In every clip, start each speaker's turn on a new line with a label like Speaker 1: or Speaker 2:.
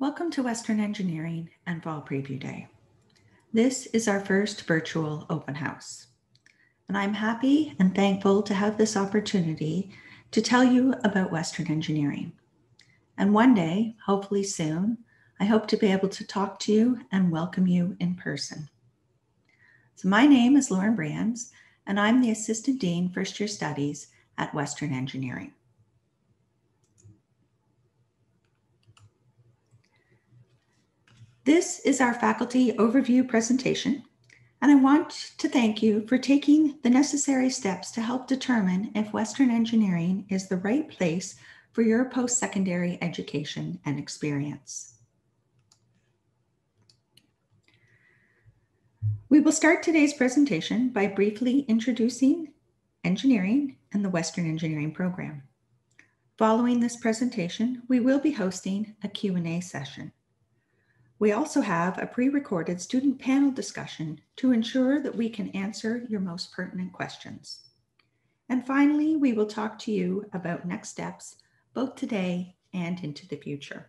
Speaker 1: Welcome to Western Engineering and Fall Preview Day. This is our first virtual open house. And I'm happy and thankful to have this opportunity to tell you about Western Engineering. And one day, hopefully soon, I hope to be able to talk to you and welcome you in person. So, my name is Lauren Briens, and I'm the Assistant Dean First Year Studies at Western Engineering. This is our faculty overview presentation, and I want to thank you for taking the necessary steps to help determine if Western Engineering is the right place for your post-secondary education and experience. We will start today's presentation by briefly introducing engineering and the Western Engineering Program. Following this presentation, we will be hosting a Q&A session. We also have a pre-recorded student panel discussion to ensure that we can answer your most pertinent questions. And finally, we will talk to you about next steps, both today and into the future.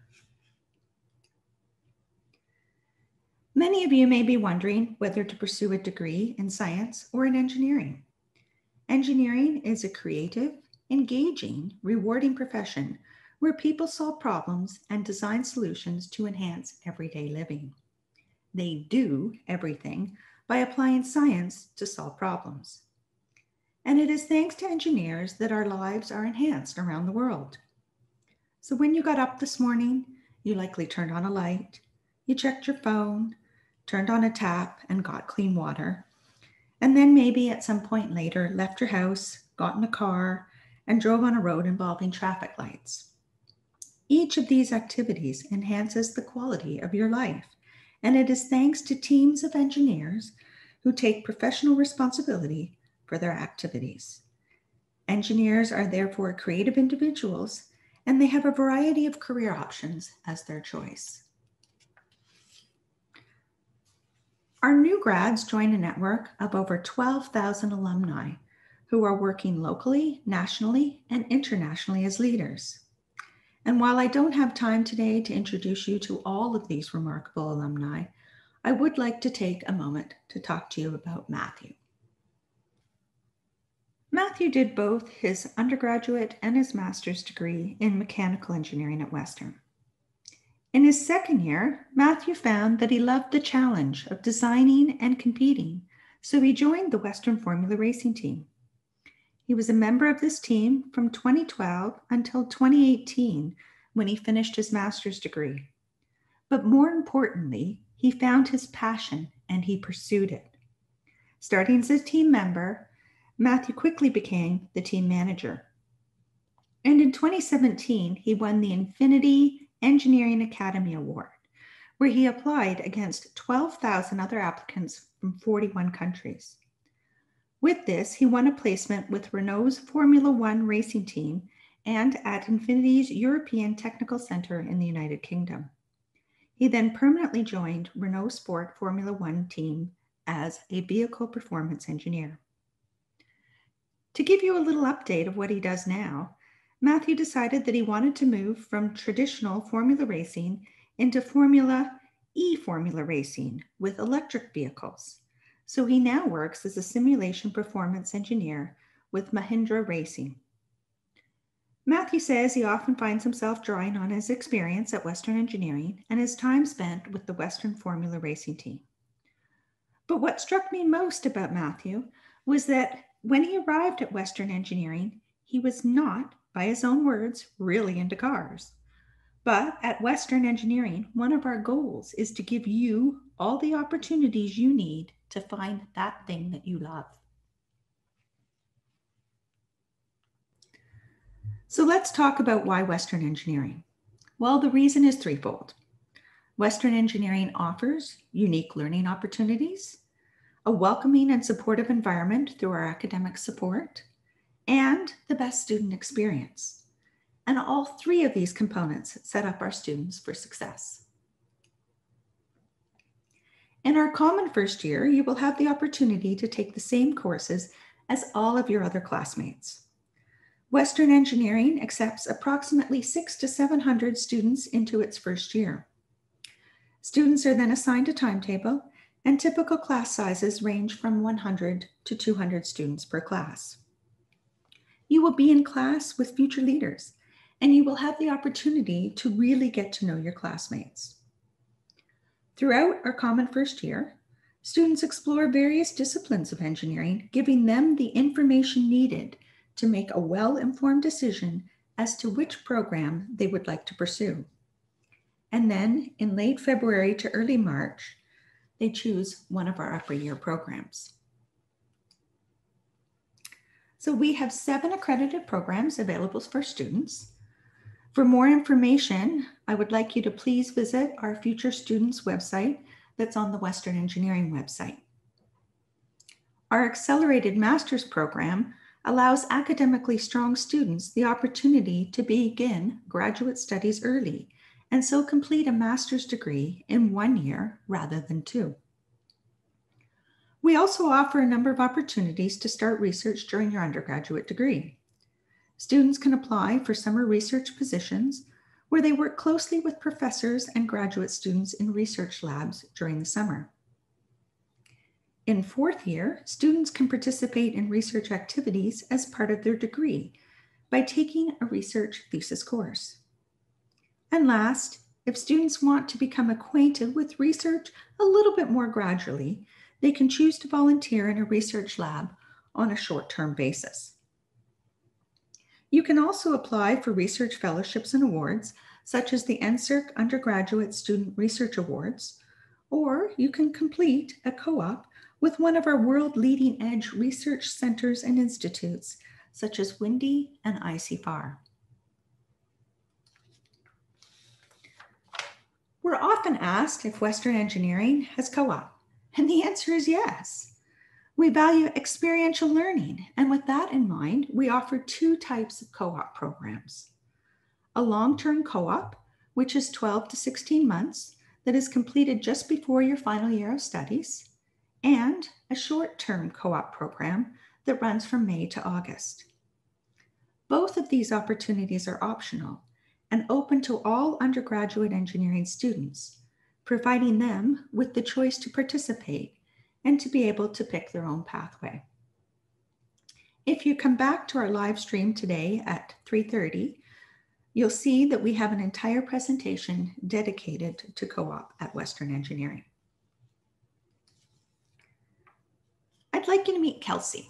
Speaker 1: Many of you may be wondering whether to pursue a degree in science or in engineering. Engineering is a creative, engaging, rewarding profession where people solve problems and design solutions to enhance everyday living. They do everything by applying science to solve problems. And it is thanks to engineers that our lives are enhanced around the world. So when you got up this morning, you likely turned on a light, you checked your phone, turned on a tap, and got clean water. And then maybe at some point later, left your house, got in a car, and drove on a road involving traffic lights. Each of these activities enhances the quality of your life, and it is thanks to teams of engineers who take professional responsibility for their activities. Engineers are therefore creative individuals, and they have a variety of career options as their choice. Our new grads join a network of over 12,000 alumni who are working locally, nationally, and internationally as leaders. And while I don't have time today to introduce you to all of these remarkable alumni, I would like to take a moment to talk to you about Matthew. Matthew did both his undergraduate and his master's degree in mechanical engineering at Western. In his second year, Matthew found that he loved the challenge of designing and competing, so he joined the Western Formula Racing team. He was a member of this team from 2012 until 2018 when he finished his master's degree. But more importantly, he found his passion and he pursued it. Starting as a team member, Matthew quickly became the team manager. And in 2017, he won the Infiniti Engineering Academy Award, where he applied against 12,000 other applicants from 41 countries. With this, he won a placement with Renault's Formula One racing team and at Infiniti's European Technical Center in the United Kingdom. He then permanently joined Renault Sport Formula One team as a vehicle performance engineer. To give you a little update of what he does now, Matthew decided that he wanted to move from traditional Formula racing into Formula E Formula racing with electric vehicles. So he now works as a simulation performance engineer with Mahindra Racing. Matthew says he often finds himself drawing on his experience at Western Engineering and his time spent with the Western Formula Racing team. But what struck me most about Matthew was that when he arrived at Western Engineering, he was not, by his own words, really into cars. But at Western Engineering, one of our goals is to give you all the opportunities you need to find that thing that you love. So let's talk about why Western Engineering. Well, the reason is threefold. Western Engineering offers unique learning opportunities, a welcoming and supportive environment through our academic support, and the best student experience. And all three of these components set up our students for success. In our common first year, you will have the opportunity to take the same courses as all of your other classmates. Western Engineering accepts approximately six to 700 students into its first year. Students are then assigned a timetable, and typical class sizes range from 100 to 200 students per class. You will be in class with future leaders, and you will have the opportunity to really get to know your classmates. Throughout our common first year, students explore various disciplines of engineering, giving them the information needed to make a well informed decision as to which program they would like to pursue. And then in late February to early March, they choose one of our upper year programs. So we have seven accredited programs available for students. For more information, I would like you to please visit our Future Students website that's on the Western Engineering website. Our Accelerated Master's Program allows academically strong students the opportunity to begin graduate studies early and so complete a master's degree in one year rather than two. We also offer a number of opportunities to start research during your undergraduate degree. Students can apply for summer research positions where they work closely with professors and graduate students in research labs during the summer. In fourth year, students can participate in research activities as part of their degree by taking a research thesis course. And last, if students want to become acquainted with research a little bit more gradually, they can choose to volunteer in a research lab on a short term basis. You can also apply for research fellowships and awards, such as the NSERC Undergraduate Student Research Awards, or you can complete a co op with one of our world leading edge research centers and institutes, such as WindEEE and ICFAR. We're often asked if Western Engineering has co op, and the answer is yes. We value experiential learning, and with that in mind, we offer two types of co op programs a long term co op, which is 12 to 16 months, that is completed just before your final year of studies, and a short term co op program that runs from May to August. Both of these opportunities are optional and open to all undergraduate engineering students, providing them with the choice to participate and to be able to pick their own pathway. If you come back to our live stream today at 3.30, you'll see that we have an entire presentation dedicated to co-op at Western Engineering. I'd like you to meet Kelsey.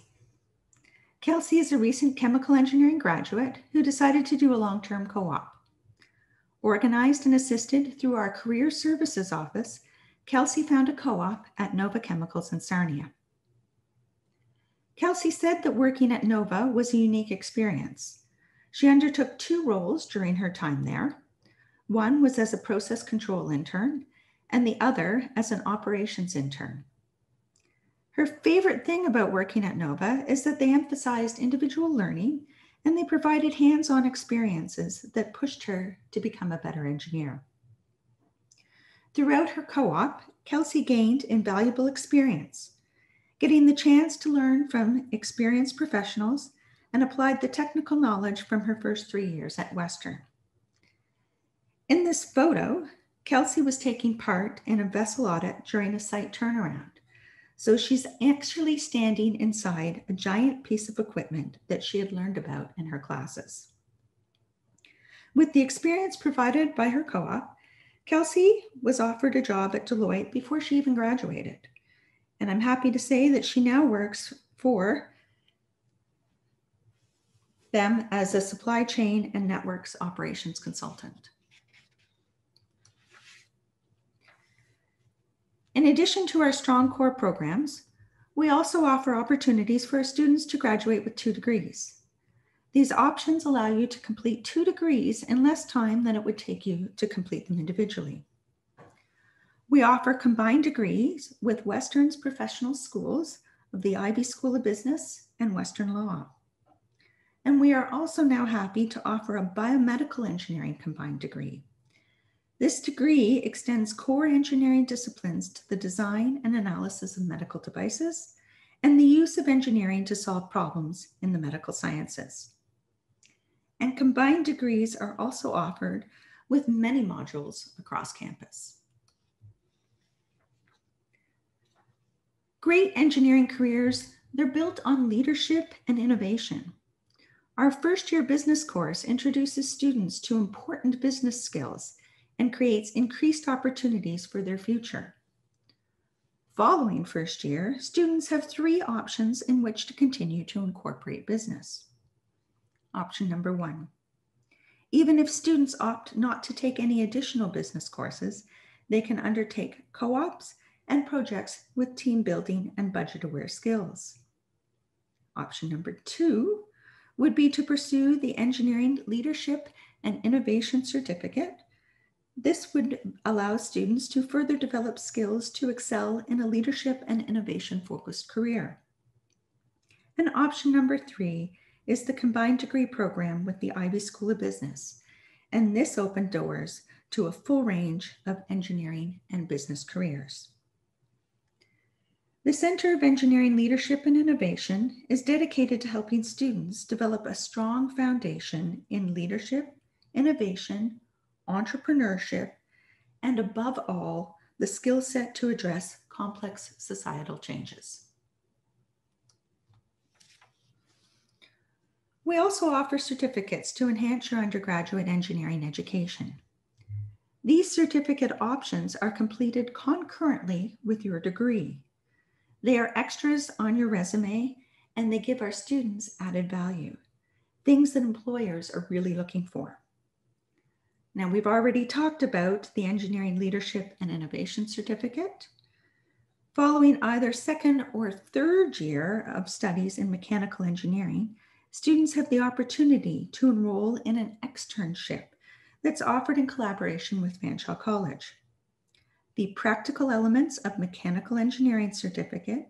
Speaker 1: Kelsey is a recent chemical engineering graduate who decided to do a long-term co-op. Organized and assisted through our Career Services Office, Kelsey found a co op at Nova Chemicals in Sarnia. Kelsey said that working at Nova was a unique experience. She undertook two roles during her time there. One was as a process control intern, and the other as an operations intern. Her favorite thing about working at Nova is that they emphasized individual learning and they provided hands on experiences that pushed her to become a better engineer. Throughout her co op, Kelsey gained invaluable experience, getting the chance to learn from experienced professionals and applied the technical knowledge from her first three years at Western. In this photo, Kelsey was taking part in a vessel audit during a site turnaround. So she's actually standing inside a giant piece of equipment that she had learned about in her classes. With the experience provided by her co op, Kelsey was offered a job at Deloitte before she even graduated. And I'm happy to say that she now works for them as a supply chain and networks operations consultant. In addition to our strong core programs, we also offer opportunities for our students to graduate with two degrees. These options allow you to complete two degrees in less time than it would take you to complete them individually. We offer combined degrees with Western's professional schools of the Ivey School of Business and Western Law. And we are also now happy to offer a biomedical engineering combined degree this degree extends core engineering disciplines to the design and analysis of medical devices and the use of engineering to solve problems in the medical sciences and combined degrees are also offered with many modules across campus. Great engineering careers, they're built on leadership and innovation. Our first year business course introduces students to important business skills and creates increased opportunities for their future. Following first year, students have three options in which to continue to incorporate business. Option number one. Even if students opt not to take any additional business courses, they can undertake co-ops and projects with team building and budget aware skills. Option number two would be to pursue the Engineering Leadership and Innovation Certificate. This would allow students to further develop skills to excel in a leadership and innovation focused career. And option number three is the combined degree program with the Ivey School of Business. And this opened doors to a full range of engineering and business careers. The Center of Engineering Leadership and Innovation is dedicated to helping students develop a strong foundation in leadership, innovation, entrepreneurship, and above all, the skill set to address complex societal changes. We also offer certificates to enhance your undergraduate engineering education. These certificate options are completed concurrently with your degree. They are extras on your resume and they give our students added value, things that employers are really looking for. Now, we've already talked about the Engineering Leadership and Innovation Certificate. Following either second or third year of studies in mechanical engineering, students have the opportunity to enroll in an externship that's offered in collaboration with Fanshawe College. The practical elements of mechanical engineering certificate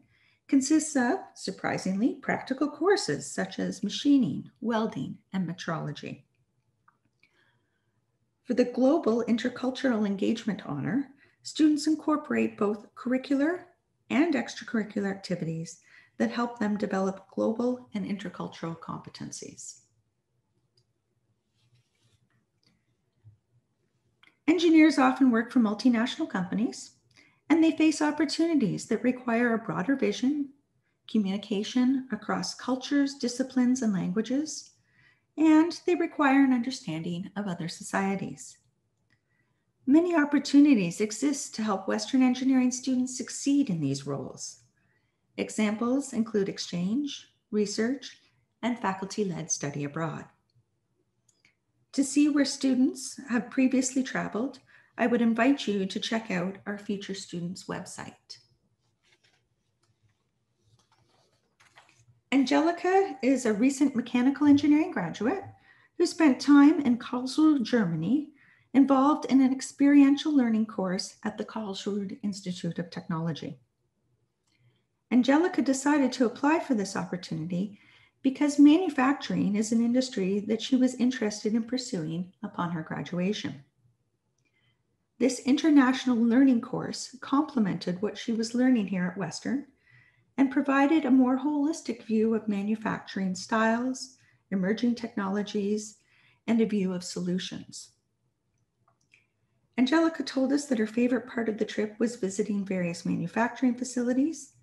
Speaker 1: consists of, surprisingly, practical courses such as machining, welding, and metrology. For the Global Intercultural Engagement Honor, students incorporate both curricular and extracurricular activities that help them develop global and intercultural competencies. Engineers often work for multinational companies, and they face opportunities that require a broader vision, communication across cultures, disciplines, and languages, and they require an understanding of other societies. Many opportunities exist to help Western engineering students succeed in these roles. Examples include exchange, research, and faculty led study abroad. To see where students have previously traveled, I would invite you to check out our Future Students website. Angelica is a recent mechanical engineering graduate who spent time in Karlsruhe, Germany, involved in an experiential learning course at the Karlsruhe Institute of Technology. Angelica decided to apply for this opportunity because manufacturing is an industry that she was interested in pursuing upon her graduation. This international learning course complemented what she was learning here at Western and provided a more holistic view of manufacturing styles, emerging technologies, and a view of solutions. Angelica told us that her favorite part of the trip was visiting various manufacturing facilities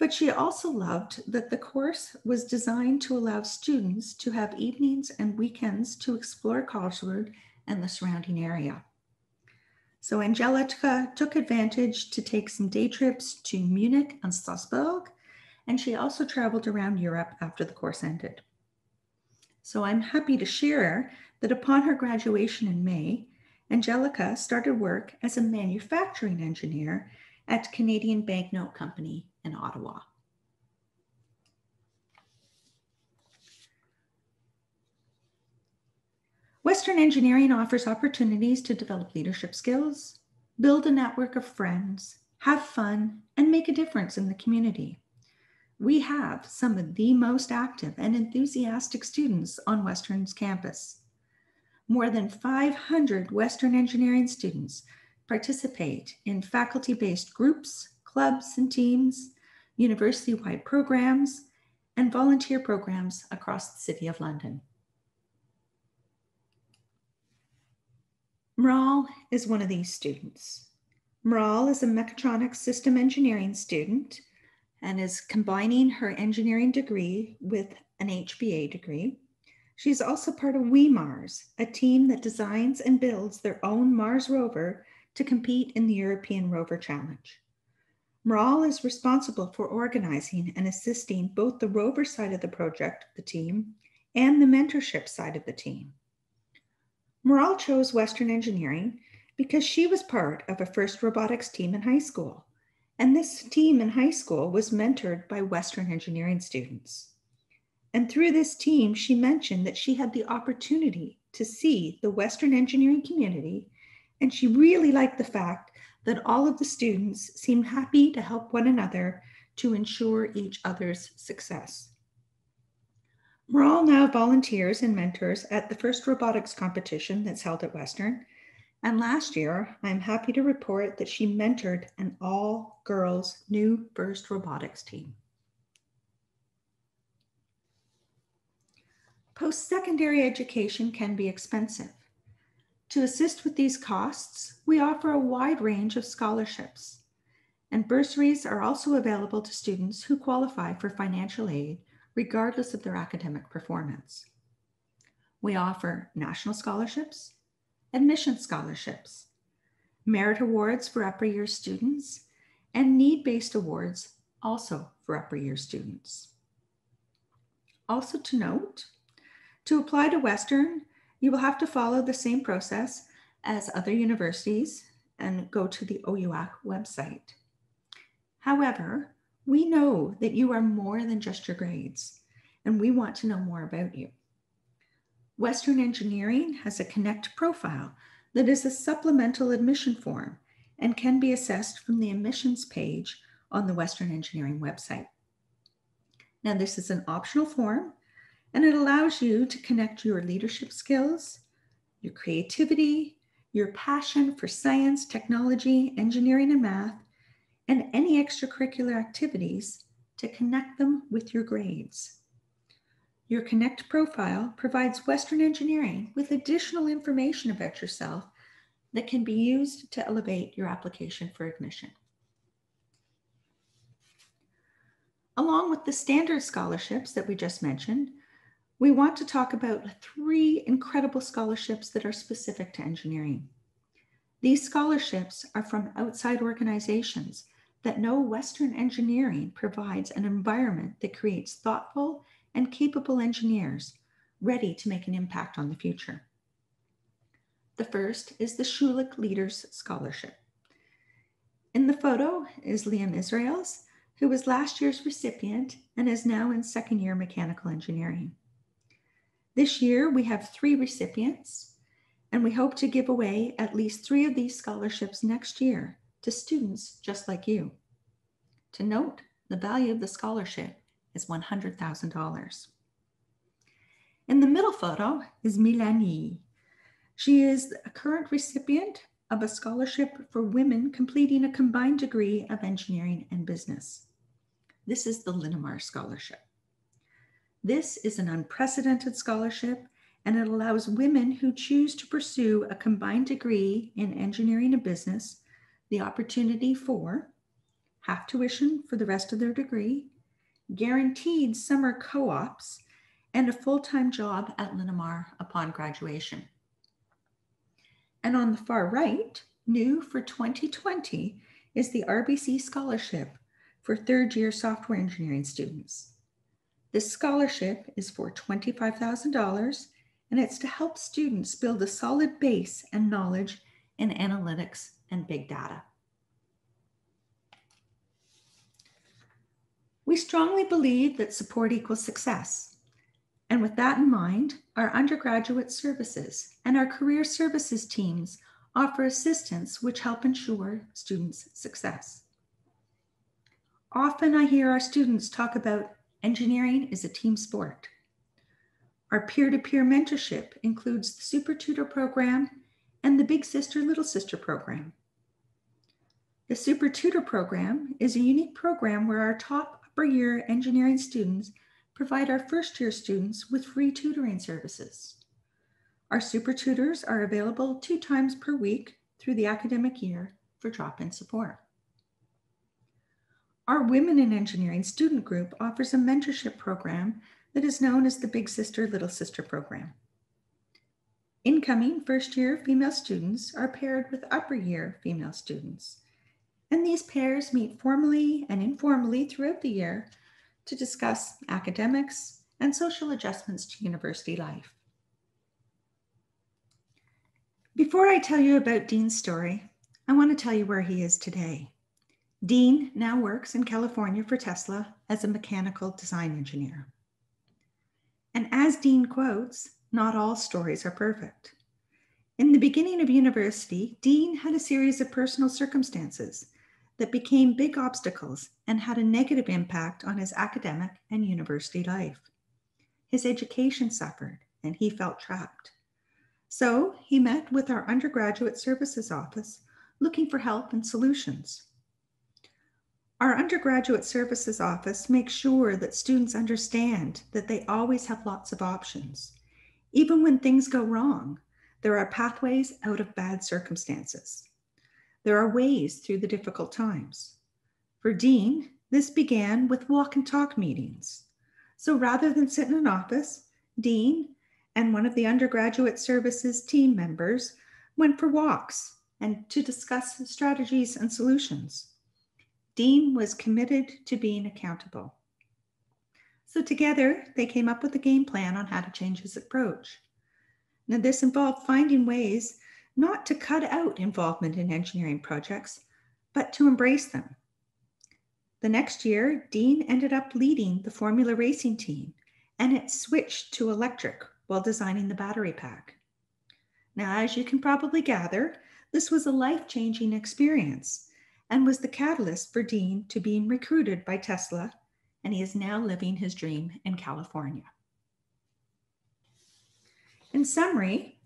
Speaker 1: but she also loved that the course was designed to allow students to have evenings and weekends to explore Karlsruhe and the surrounding area. So Angelica took advantage to take some day trips to Munich and Strasbourg, and she also traveled around Europe after the course ended. So I'm happy to share that upon her graduation in May, Angelica started work as a manufacturing engineer at Canadian Banknote Company in Ottawa. Western engineering offers opportunities to develop leadership skills, build a network of friends, have fun, and make a difference in the community. We have some of the most active and enthusiastic students on Western's campus. More than 500 Western engineering students participate in faculty based groups, clubs and teams, university wide programs, and volunteer programs across the City of London. Maral is one of these students. Maral is a mechatronics system engineering student and is combining her engineering degree with an HBA degree. She's also part of WeMars, a team that designs and builds their own Mars rover to compete in the European Rover Challenge. Maral is responsible for organizing and assisting both the rover side of the project, the team, and the mentorship side of the team. Maral chose Western Engineering because she was part of a FIRST robotics team in high school. And this team in high school was mentored by Western Engineering students. And through this team, she mentioned that she had the opportunity to see the Western engineering community, and she really liked the fact that all of the students seemed happy to help one another to ensure each other's success. We're all now volunteers and mentors at the FIRST robotics competition that's held at Western. And last year, I'm happy to report that she mentored an all girls new FIRST robotics team. Post secondary education can be expensive. To assist with these costs, we offer a wide range of scholarships, and bursaries are also available to students who qualify for financial aid regardless of their academic performance. We offer national scholarships, admission scholarships, merit awards for upper year students, and need based awards also for upper year students. Also, to note, to apply to Western, you will have to follow the same process as other universities and go to the OUAC website. However, we know that you are more than just your grades, and we want to know more about you. Western Engineering has a Connect profile that is a supplemental admission form and can be assessed from the admissions page on the Western Engineering website. Now, this is an optional form and it allows you to connect your leadership skills, your creativity, your passion for science, technology, engineering, and math, and any extracurricular activities to connect them with your grades. Your Connect profile provides Western Engineering with additional information about yourself that can be used to elevate your application for admission. Along with the standard scholarships that we just mentioned, we want to talk about three incredible scholarships that are specific to engineering. These scholarships are from outside organizations that know Western engineering provides an environment that creates thoughtful and capable engineers ready to make an impact on the future. The first is the Schulich Leaders Scholarship. In the photo is Liam Israels, who was last year's recipient and is now in second year mechanical engineering. This year, we have three recipients, and we hope to give away at least three of these scholarships next year to students just like you. To note, the value of the scholarship is $100,000. In the middle photo is Milani. She is a current recipient of a scholarship for women completing a combined degree of engineering and business. This is the Linamar Scholarship. This is an unprecedented scholarship, and it allows women who choose to pursue a combined degree in engineering and business the opportunity for half tuition for the rest of their degree, guaranteed summer co ops, and a full time job at Linamar upon graduation. And on the far right, new for 2020, is the RBC Scholarship for third year software engineering students. This scholarship is for $25,000 and it's to help students build a solid base and knowledge in analytics and big data. We strongly believe that support equals success. And with that in mind, our undergraduate services and our career services teams offer assistance which help ensure students' success. Often I hear our students talk about Engineering is a team sport. Our peer to peer mentorship includes the Super Tutor program and the Big Sister Little Sister program. The Super Tutor program is a unique program where our top upper year engineering students provide our first year students with free tutoring services. Our super tutors are available two times per week through the academic year for drop in support. Our Women in Engineering student group offers a mentorship program that is known as the Big Sister Little Sister program. Incoming first year female students are paired with upper year female students, and these pairs meet formally and informally throughout the year to discuss academics and social adjustments to university life. Before I tell you about Dean's story, I want to tell you where he is today. Dean now works in California for Tesla as a mechanical design engineer. And as Dean quotes, not all stories are perfect. In the beginning of university, Dean had a series of personal circumstances that became big obstacles and had a negative impact on his academic and university life. His education suffered and he felt trapped. So he met with our undergraduate services office looking for help and solutions. Our undergraduate services office makes sure that students understand that they always have lots of options. Even when things go wrong, there are pathways out of bad circumstances. There are ways through the difficult times. For Dean, this began with walk and talk meetings. So rather than sit in an office, Dean and one of the undergraduate services team members went for walks and to discuss strategies and solutions. Dean was committed to being accountable. So together, they came up with a game plan on how to change his approach. Now, this involved finding ways not to cut out involvement in engineering projects, but to embrace them. The next year, Dean ended up leading the Formula Racing team, and it switched to electric while designing the battery pack. Now, as you can probably gather, this was a life changing experience and was the catalyst for Dean to being recruited by Tesla, and he is now living his dream in California. In summary,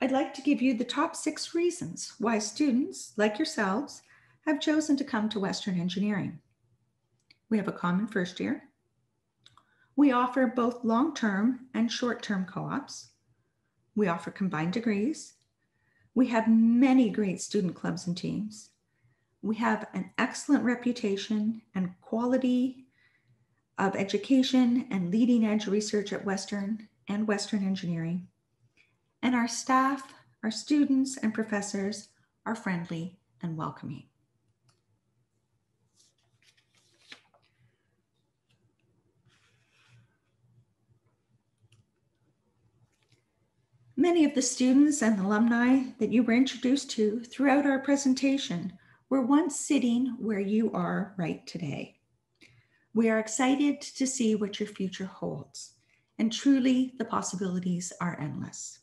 Speaker 1: I'd like to give you the top six reasons why students like yourselves have chosen to come to Western Engineering. We have a common first year. We offer both long-term and short-term co-ops. We offer combined degrees. We have many great student clubs and teams we have an excellent reputation and quality of education and leading edge research at Western and Western Engineering. And our staff, our students, and professors are friendly and welcoming. Many of the students and alumni that you were introduced to throughout our presentation were once sitting where you are right today. We are excited to see what your future holds, and truly the possibilities are endless.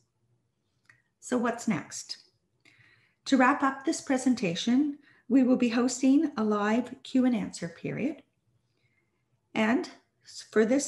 Speaker 1: So what's next? To wrap up this presentation, we will be hosting a live Q and answer period. And for this